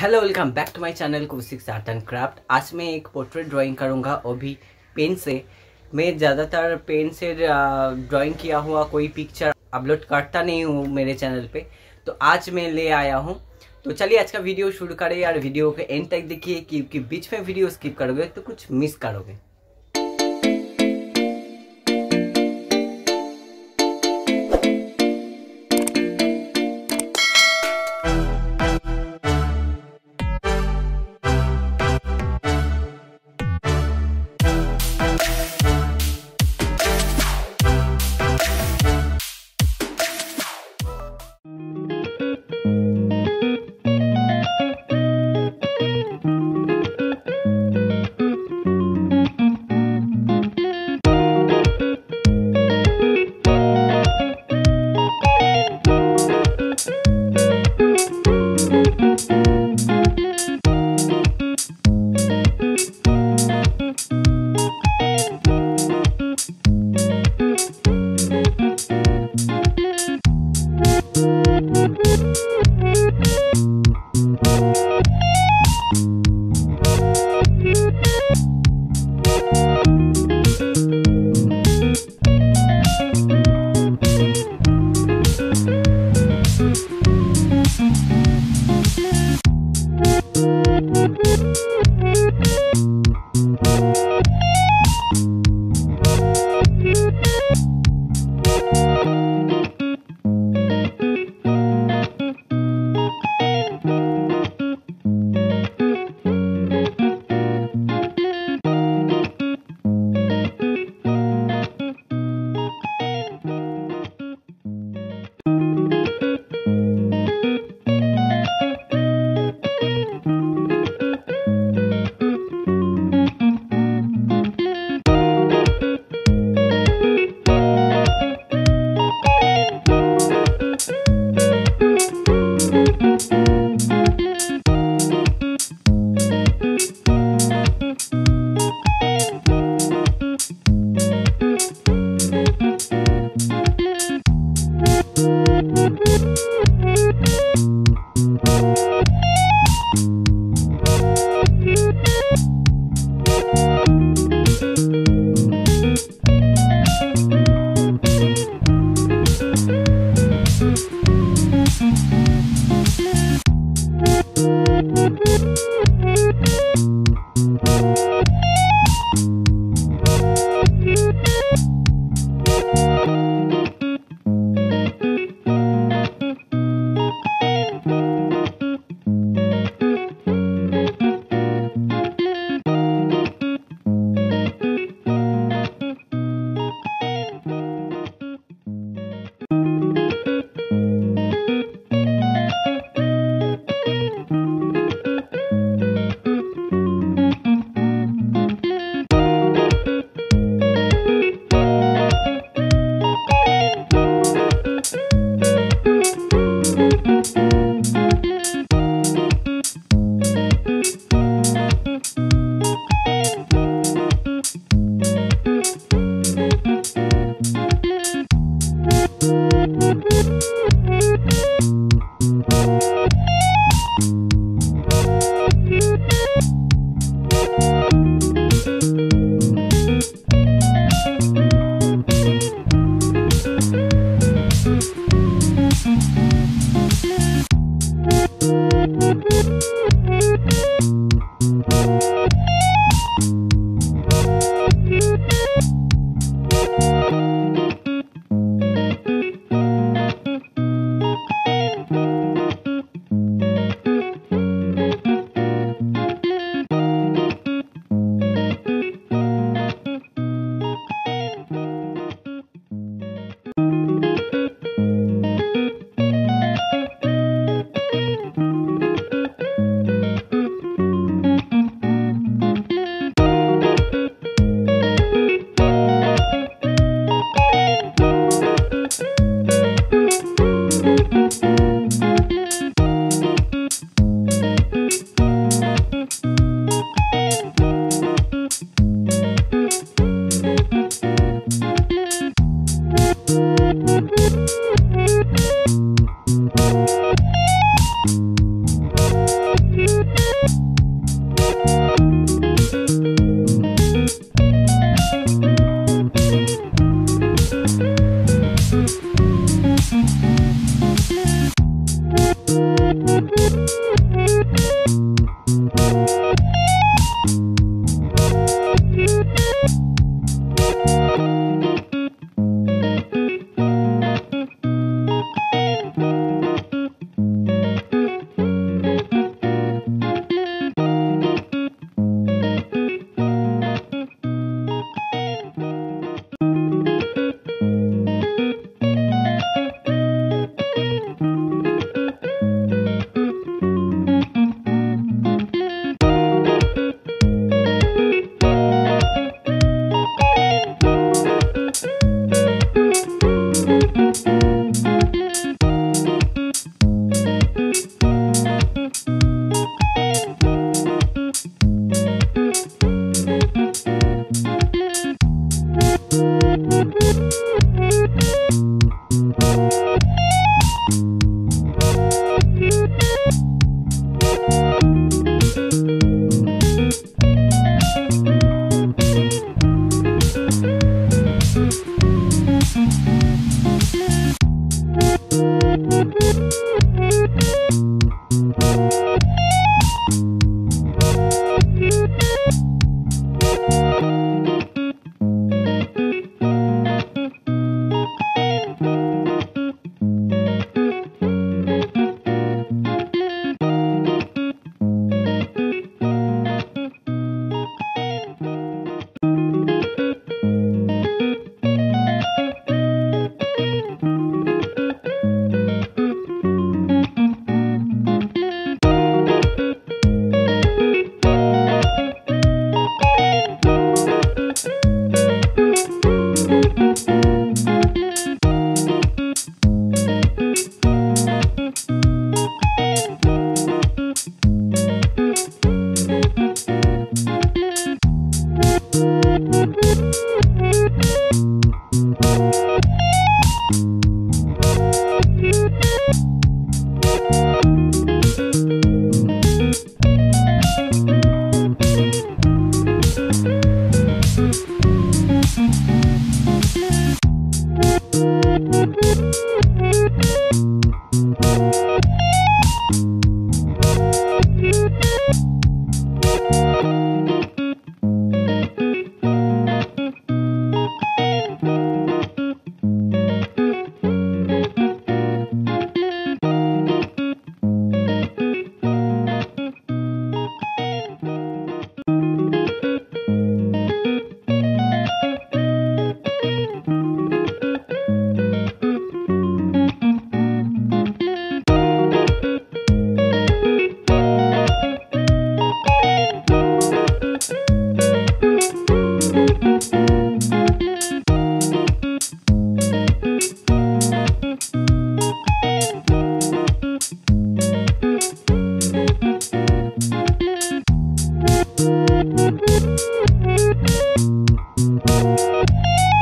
Hello welcome back to my channel Kaushik art and craft आज मैं एक portrait drawing करूँगा वो भी पेन से। मैं ज़्यादातर पेन से ड्राइंग किया हुआ कोई पिक्चर अपलोड करता नहीं हूँ मेरे चैनल पे। तो आज मैं ले आया हूँ। तो चलिए आज का वीडियो शुरू करें यार वीडियो के एंड तक देखिए क्योंकि बीच में वीडियो स्किप करोगे तो कुछ मिस करोगे। soon.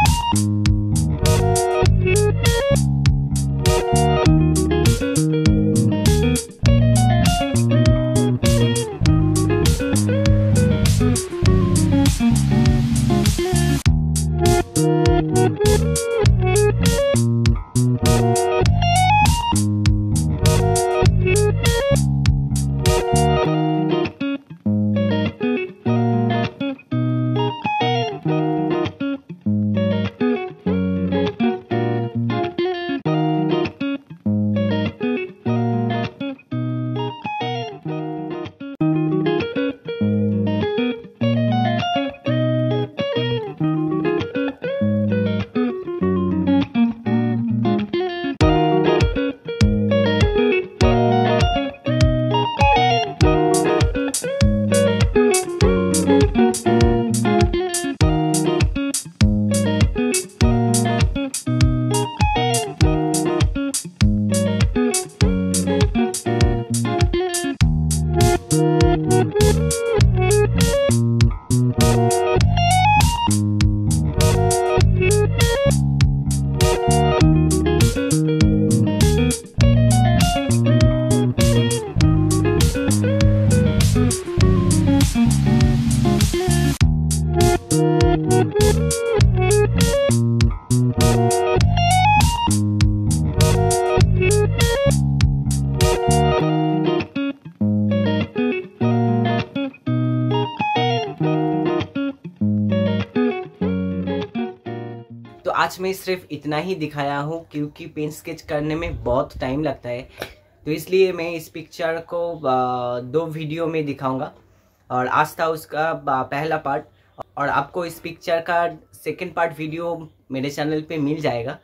thank you आज मैं सिर्फ़ इतना ही दिखाया हूँ, क्योंकि पेन स्केच करने में बहुत टाइम लगता है। तो इसलिए मैं इस पिक्चर को दो वीडियो में दिखाऊँगा। और आज था उसका पहला पार्ट और आपको इस पिक्चर का सेकंड पार्ट वीडियो मेरे चैनल पे मिल जाएगा।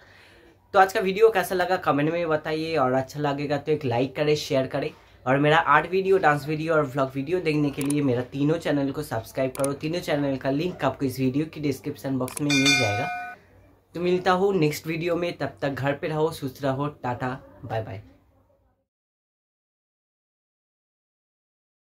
तो आज का वीडियो कैसा लगा कमेंट में बताइए। और अच्छा लगेगा तो एक लाइक करें शेयर करें। और मेरा आर्ट वीडियो डांस वीडियो और व्लॉग वीडियो देखने के लिए मेरा तीनों चैनल को सब्सक्राइब करो। तीनों चैनल का लिंक आपको इस वीडियो की डिस्क्रिप्शन बॉक्स में मिल जाएगा। तो मिलता हूँ नेक्स्ट वीडियो में, तब तक घर पे रहो, सुस्त रहो, टाटा बाय बाय